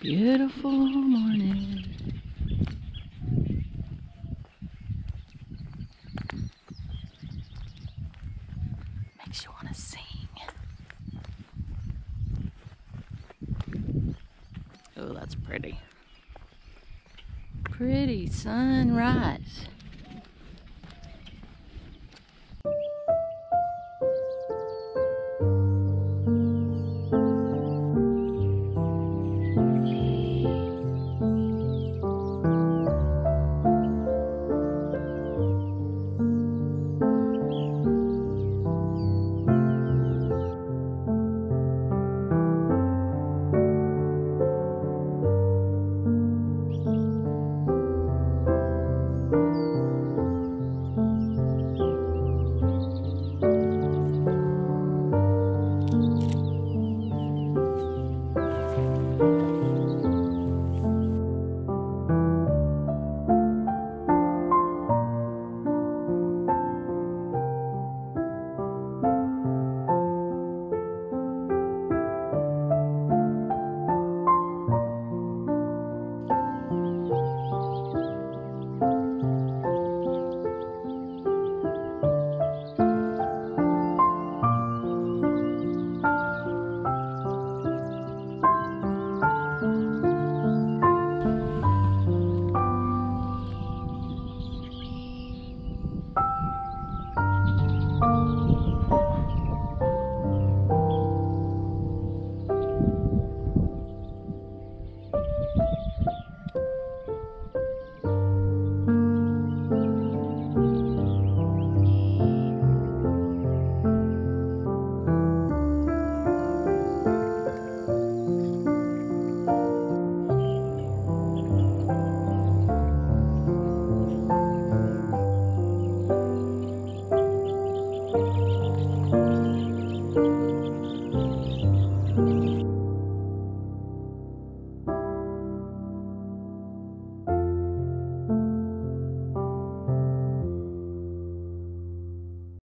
Beautiful morning. Makes you want to sing. Oh, that's pretty. Pretty sunrise.